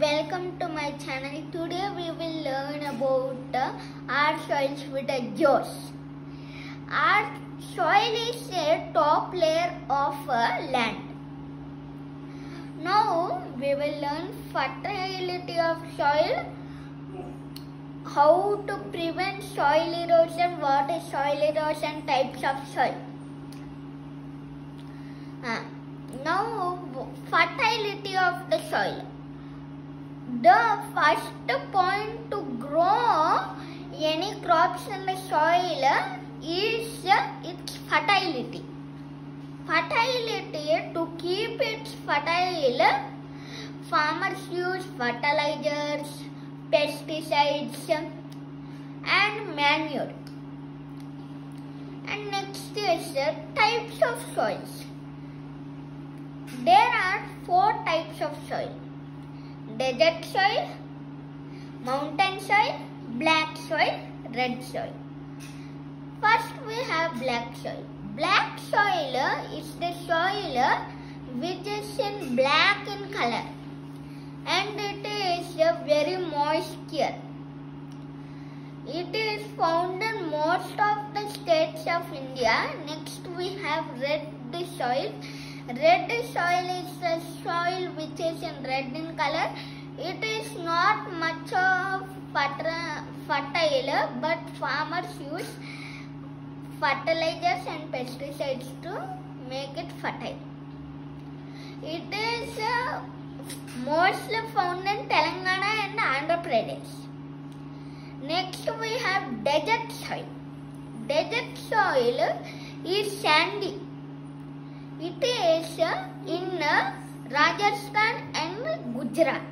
Welcome to my channel. Today we will learn about the our soils with a Josh. Our soil is a top layer of uh, land. Now we will learn fertility of soil, how to prevent soil erosion, what is soil erosion, types of soil. Uh, now fertility of the soil the first point to grow any crops in the soil is its fertility. Fertility to keep it fertile, farmers use fertilizers, pesticides, and manure. And next is types of soils. There are four types of soil desert soil, mountain soil, black soil, red soil. First we have black soil. Black soil is the soil which is in black in color and it is very moisture. It is found in most of the states of India. Next we have red soil. Red soil is the soil which is in red in color. It is not much of fertile but farmers use fertilizers and pesticides to make it fertile. It is uh, mostly found in Telangana and Andhra Pradesh. Next we have desert soil. Desert soil is sandy it is uh, in uh, Rajasthan and Gujarat.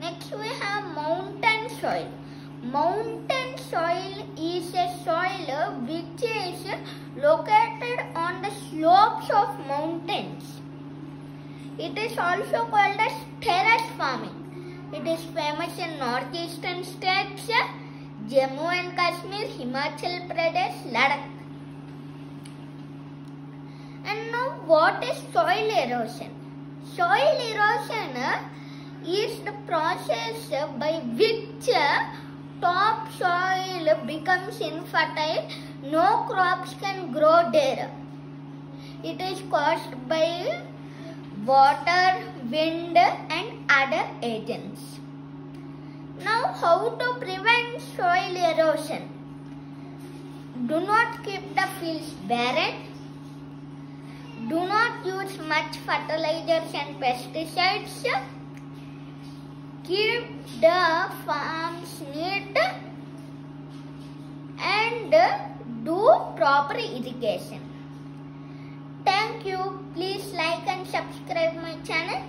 Next we have mountain soil. Mountain soil is a soil which is located on the slopes of mountains. It is also called as terrace farming. It is famous in northeastern states, Jammu and Kashmir, Himachal Pradesh, Ladakh. And what is soil erosion? Soil erosion is the process by which top soil becomes infertile. No crops can grow there. It is caused by water, wind and other agents. Now how to prevent soil erosion? Do not keep the fields barren do not use much fertilizers and pesticides. Keep the farms neat and do proper irrigation. Thank you. Please like and subscribe my channel.